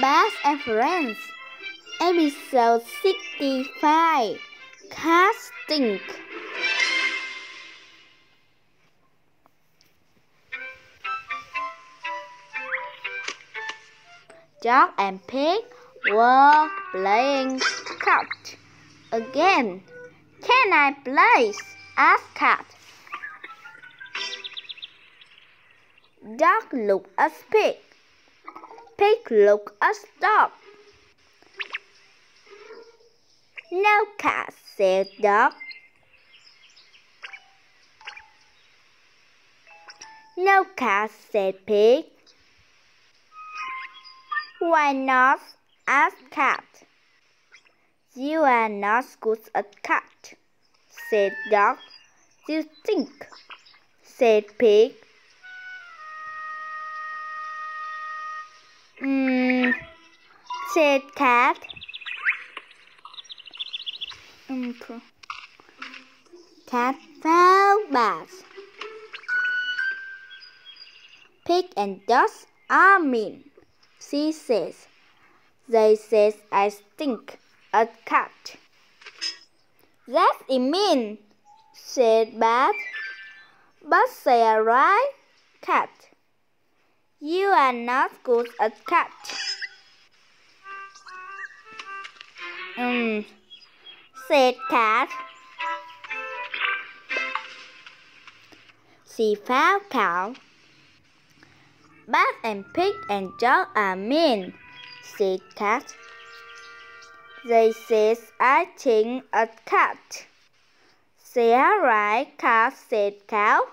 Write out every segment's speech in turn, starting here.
Bat and Friends, episode 65 Casting. Dog and Pig were playing cat again. Can I please? asked Cat. Dog looked at Pig. Pig looked at Dog. No cat, said Dog. No cat, said Pig. Why not? asked Cat. You are not good at cat, said Dog. You think, said Pig. Said Cat. Cat felt bad. Pig and dogs are mean, she says. They says I stink a cat. That's it mean, said Bat. But they are right, cat. You are not good at cat. Um, said cat. She found cow. Bat and pig and dog are mean, said cat. They says I think a cat. They are right, cat, said cow.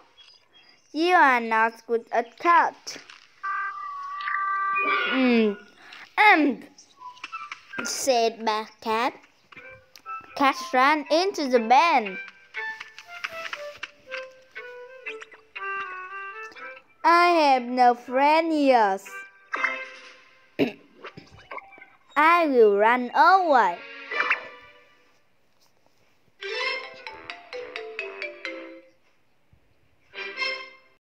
You are not good at cat. Mm. Um, said the cat. Cat ran into the bed. I have no friend here. I will run away.